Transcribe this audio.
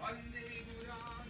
Hallelujah.